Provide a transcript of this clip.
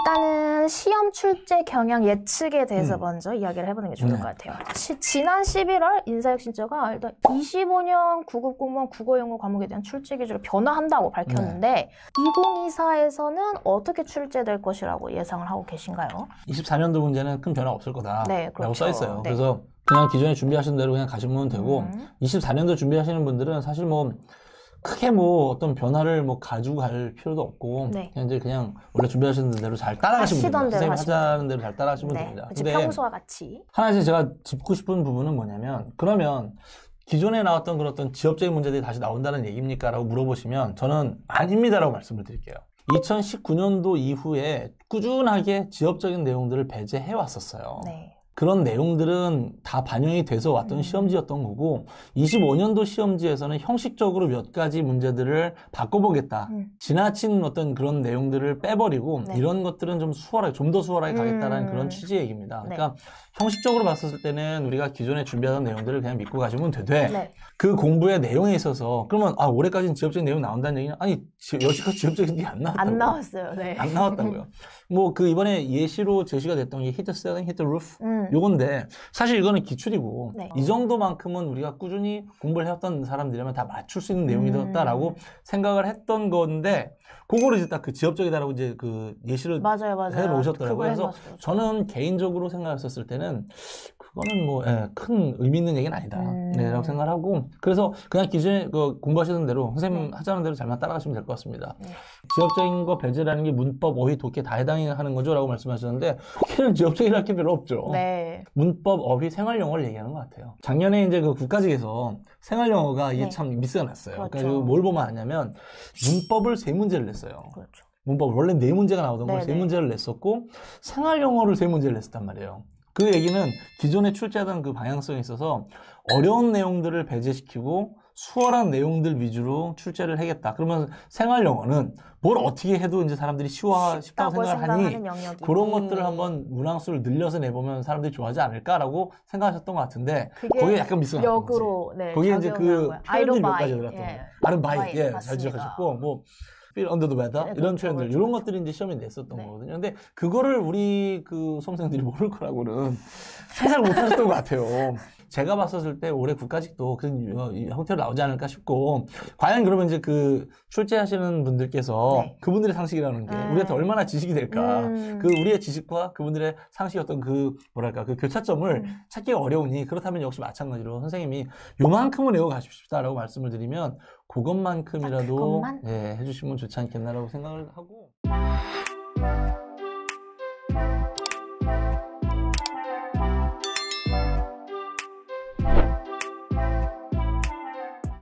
일단은 시험 출제 경향 예측에 대해서 음. 먼저 이야기를 해보는 게 좋을 네. 것 같아요. 시- 지난 11월 인사혁신처가 일단 25년 구급 공무원 국어 영어 과목에 대한 출제 기준을 변화한다고 밝혔는데 네. 2024에서는 어떻게 출제될 것이라고 예상을 하고 계신가요? 24년도 문제는 큰 변화 없을 거다. 네, 라고 그렇죠. 써 있어요. 네. 그래서 그냥 기존에 준비하신 대로 그냥 가시면 되고 음. 24년도 준비하시는 분들은 사실 뭐 크게 뭐 어떤 변화를 뭐 가지고 갈 필요도 없고 네. 그냥 이제 그냥 원래 준비하시는 대로 잘 따라가시면 됩니다. 대로 선생님 하자는 대로 잘 따라가시면 네, 됩니다. 근데 평소와 같이. 하나 이제 제가 짚고 싶은 부분은 뭐냐면 그러면 기존에 나왔던 그런 어떤 지역적인 문제들이 다시 나온다는 얘기입니까? 라고 물어보시면 저는 아닙니다라고 말씀을 드릴게요. 2019년도 이후에 꾸준하게 지역적인 내용들을 배제해 왔었어요. 네. 그런 내용들은 다 반영이 돼서 왔던 음. 시험지였던 거고 25년도 시험지에서는 형식적으로 몇 가지 문제들을 바꿔보겠다. 음. 지나친 어떤 그런 내용들을 빼버리고 네. 이런 것들은 좀 수월하게 좀 더 수월하게 가겠다는 음. 그런 취지의 얘기입니다. 네. 그러니까 형식적으로 봤을 때는 우리가 기존에 준비하던 내용들을 그냥 믿고 가시면 되되 네. 그 공부의 내용에 있어서 그러면 아 올해까지는 지엽적인 내용 나온다는 얘기는 아니 지- 여지껏 지엽적인 게 안 나왔다고 안 나왔어요. 네. 안 나왔다고요. 뭐 그 이번에 예시로 제시가 됐던 게 hit the ceiling, hit the roof 음. 요건데 사실 이거는 기출이고 네. 이 정도만큼은 우리가 꾸준히 공부를 해왔던 사람들이라면 다 맞출 수 있는 내용이었다라고 음. 생각을 했던 건데 그거를 이제 딱 그 지엽적이다라고 이제 그 예시를 맞아요, 맞아요. 해 놓으셨더라고요. 그래서 해놓으셨어요. 저는 개인적으로 생각했었을 때는 그거는 뭐 큰 의미 있는 얘기는 아니다. 음. 네, 라고 생각을 하고 그래서 그냥 기존에 그 공부하시는 대로 선생님 네. 하자는 대로 잘만 따라가시면 될 것 같습니다. 네. 지역적인 거 배제라는 게 문법, 어휘, 독해 다 해당하는 거죠? 라고 말씀하셨는데 독해는 지역적이랄 게 별로 없죠. 네. 문법, 어휘, 생활 영어를 얘기하는 것 같아요. 작년에 이제 그 국가직에서 생활 영어가 이게 네. 참 미스가 났어요. 그렇죠. 그러니까 뭘 보면 아냐면 문법을 세 문제를 냈어요. 그렇죠. 문법 원래 네 문제가 나오던 걸 세. 문제를 냈었고 생활 영어를 세 문제를 냈었단 말이에요. 그 얘기는 기존에 출제하던 그 방향성에 있어서 어려운 내용들을 배제시키고 수월한 내용들 위주로 출제를 하겠다. 그러면 생활 영어는 뭘 어떻게 해도 이제 사람들이 쉬워 쉽다고 생각을 하니 그런 것들을 한번 문항수를 늘려서 내보면 사람들이 좋아하지 않을까라고 생각하셨던 것 같은데 그게 거기에 약간 미스가. 역으로 네, 거기에 이제 그. 표현들이 몇. 가지 들었던 예. 거예요. 아름바이, 바이, 예, 잘. 지적하셨고, 뭐, feel under the weather? 네, 이런 그렇죠, 표현들, 그렇죠, 이런 그렇죠. 것들이 이제 시험에 냈었던 네. 거거든요. 근데 그거를 우리 그 수험생들이 모를 거라고는 생각 못 하셨던 것 같아요. 제가 봤었을 때 올해 국가직도 그 어, 이 형태로 나오지 않을까 싶고, 과연 그러면 이제 그 출제하시는 분들께서 네. 그분들의 상식이라는 게 음. 우리한테 얼마나 지식이 될까. 음. 그 우리의 지식과 그분들의 상식의 어떤 그 뭐랄까 그 교차점을 음. 찾기가 어려우니 그렇다면 역시 마찬가지로 선생님이 요만큼은 외워 가십시다라고 말씀을 드리면 그것만큼이라도 아, 그것만? 예, 해주시면 좋지 않겠나라고 생각을 하고